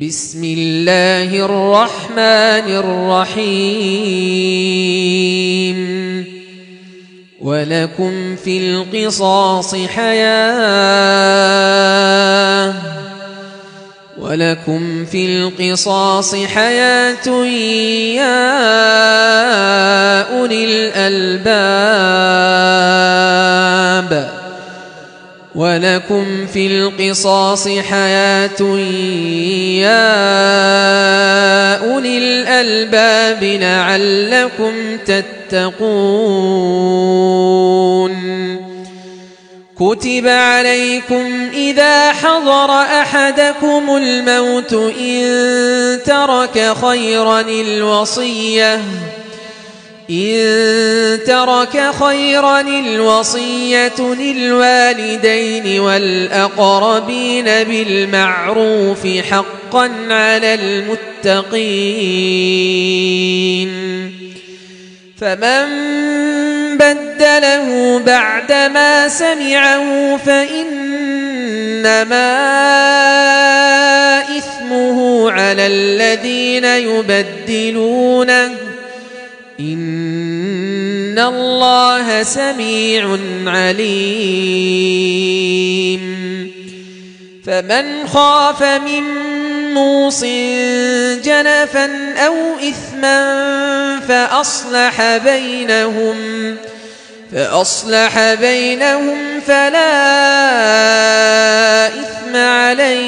بسم الله الرحمن الرحيم. ولكم في القصاص حياة. ولكم في القصاص حياة يا أولي الألباب. ولكم في القصاص حياة يا أولي الألباب لعلكم تتقون. كتب عليكم إذا حضر أحدكم الموت إن ترك خيرا الوصية. إن ترك خيرا الوصية للوالدين والأقربين بالمعروف حقا على المتقين. فمن بدله بعدما سمعه فإنما إثمه على الذين يبدلونه. إن الله سميع عليم فمن خاف من موص جنفا أو إثما فأصلح بينهم فأصلح بينهم فلا إثم عليه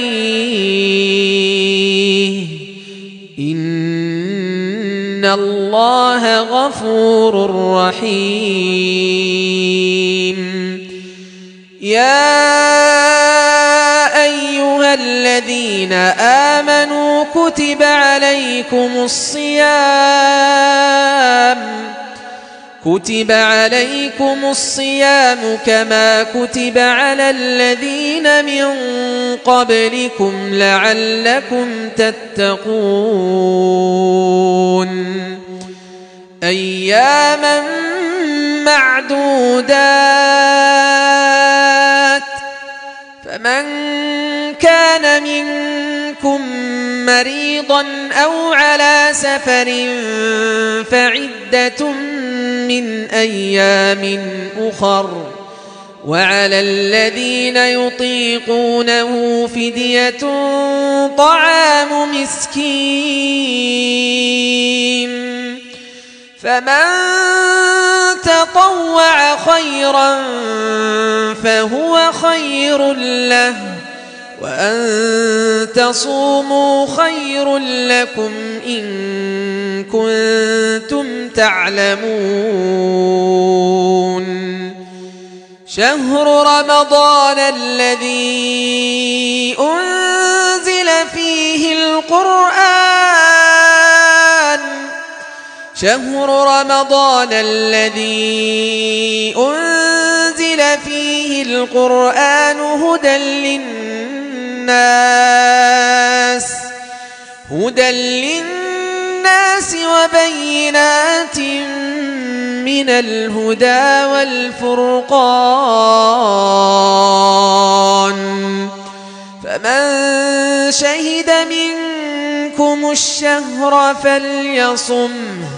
الله غفور رحيم. يا أيها الذين آمنوا كتب عليكم الصيام. كتب عليكم الصيام كما كتب على الذين من قبلكم لعلكم تتقون. أياما معدودات فمن كان منكم مريضا أو على سفر فعدة من أيام أخر وعلى الذين يطيقونه فدية طعام مسكين فمن تطوع خيرا فهو خير له وأن تصوموا خير لكم إن كنتم تعلمون. شهر رمضان الذي أنزل فيه القرآن شهر رمضان الذي أنزل فيه القرآن هدى للناس هدى للناس وبينات من الهدى والفرقان. فمن شهد منكم الشهر فليصمه.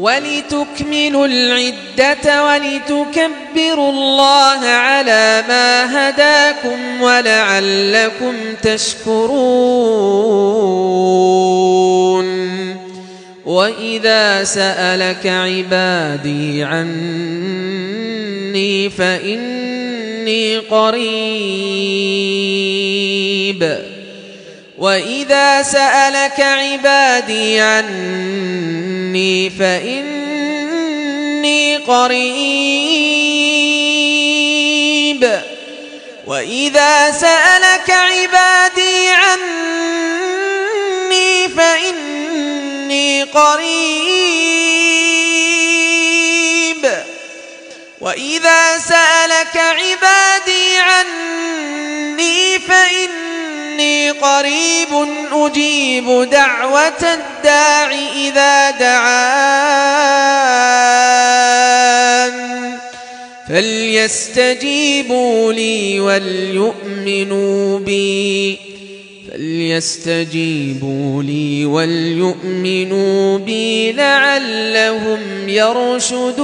ولتكملوا العدة ولتكبروا الله على ما هداكم ولعلكم تشكرون. وإذا سألك عبادي عني فإني قريب. وإذا سألك عبادي عني فإني قريب. وإذا سألك عبادي عني فإني قريب. وإذا سألك عبادي عني قريب أجيب دعوة الداع إذا دعان. فليستجيبوا لي وليؤمنوا بي. فليستجيبوا لي وليؤمنوا بي لعلهم يرشدون.